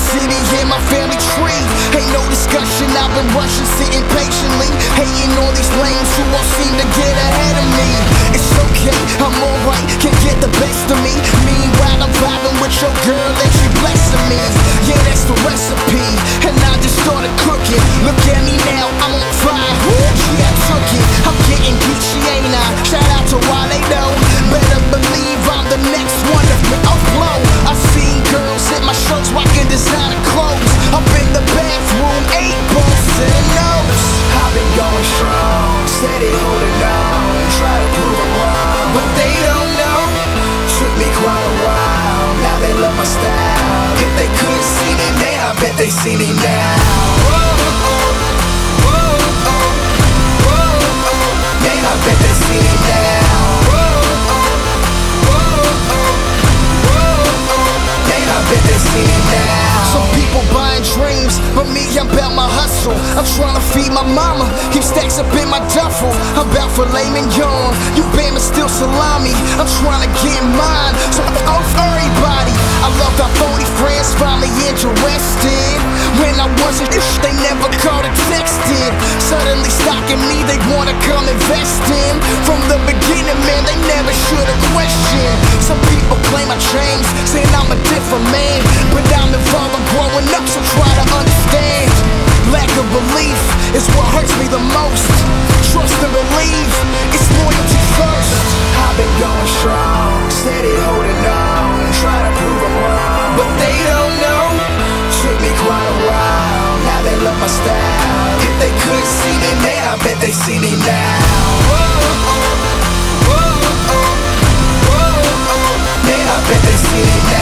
city and my family tree. Ain't no discussion, I've been rushing, sitting patiently. Hating all these lames who all seem to get ahead of me. It's okay, I'm alright, can't get the best of me. Meanwhile, I'm vibing with your girl and she blessing me. Yeah, that's the recipe. They see me now. Man, I bet they see me now. Man, I bet they see me now. Some people buying dreams, but me, I'm my hustle. I'm trying to feed my mama, keep stacks up in my duffel. I'm about filet mignon, you bam still salami. I'm trying to get mine, so off everybody. Me, they wanna come invest in. From the beginning, man, they never should've questioned. Some people claim I changed, saying I'm a different man. But I'm involved in growing up, so try to understand. Lack of belief is what hurts me the most. Trust and believe, it's loyalty first. I've been going strong, they see me now. Oh. I bet they see me now.